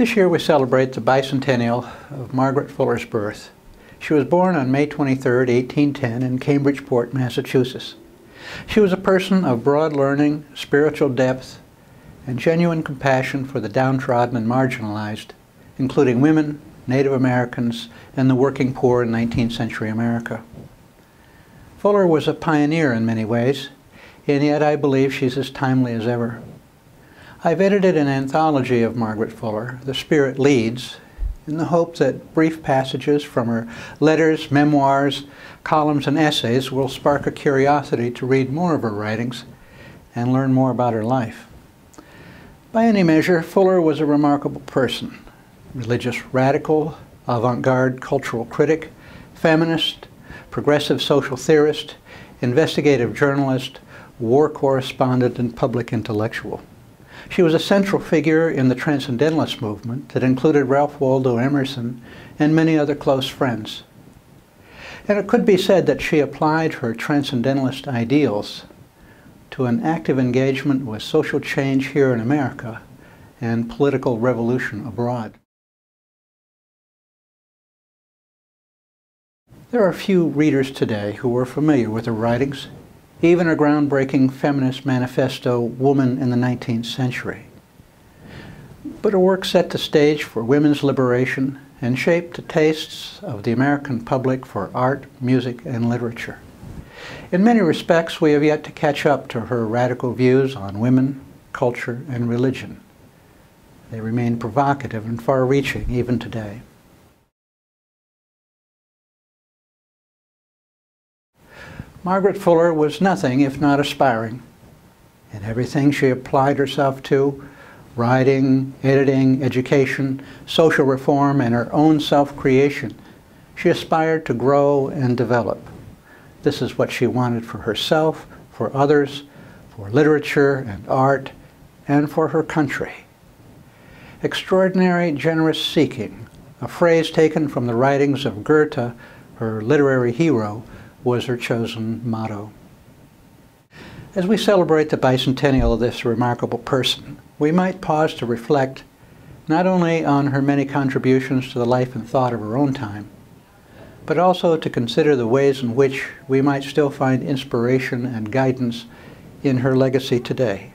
This year we celebrate the bicentennial of Margaret Fuller's birth. She was born on May 23, 1810 in Cambridgeport, Massachusetts. She was a person of broad learning, spiritual depth, and genuine compassion for the downtrodden and marginalized, including women, Native Americans, and the working poor in 19th century America. Fuller was a pioneer in many ways, and yet I believe she's as timely as ever. I've edited an anthology of Margaret Fuller, The Spirit Leads, in the hope that brief passages from her letters, memoirs, columns, and essays will spark a curiosity to read more of her writings and learn more about her life. By any measure, Fuller was a remarkable person, religious radical, avant-garde cultural critic, feminist, progressive social theorist, investigative journalist, war correspondent, and public intellectual. She was a central figure in the Transcendentalist movement that included Ralph Waldo Emerson and many other close friends. And it could be said that she applied her Transcendentalist ideals to an active engagement with social change here in America and political revolution abroad. There are few readers today who are familiar with her writings even a groundbreaking feminist manifesto, Woman in the 19th Century. But her work set the stage for women's liberation and shaped the tastes of the American public for art, music, and literature. In many respects, we have yet to catch up to her radical views on women, culture, and religion. They remain provocative and far-reaching even today. Margaret Fuller was nothing if not aspiring. In everything she applied herself to, writing, editing, education, social reform, and her own self-creation, she aspired to grow and develop. This is what she wanted for herself, for others, for literature and art, and for her country. Extraordinary generous seeking, a phrase taken from the writings of Goethe, her literary hero, was her chosen motto. As we celebrate the bicentennial of this remarkable person, we might pause to reflect not only on her many contributions to the life and thought of her own time, but also to consider the ways in which we might still find inspiration and guidance in her legacy today.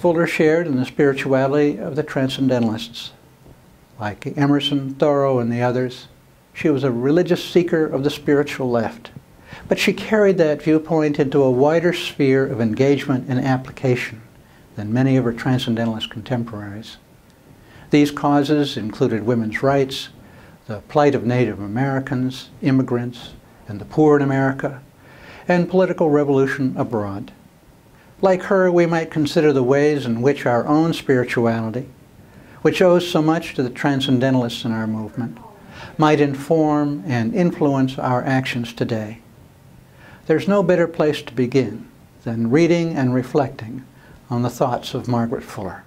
Fuller shared in the spirituality of the Transcendentalists. Like Emerson, Thoreau, and the others, she was a religious seeker of the spiritual left. But she carried that viewpoint into a wider sphere of engagement and application than many of her Transcendentalist contemporaries. These causes included women's rights, the plight of Native Americans, immigrants, and the poor in America, and political revolution abroad. Like her, we might consider the ways in which our own spirituality, which owes so much to the transcendentalists in our movement, might inform and influence our actions today. There's no better place to begin than reading and reflecting on the thoughts of Margaret Fuller.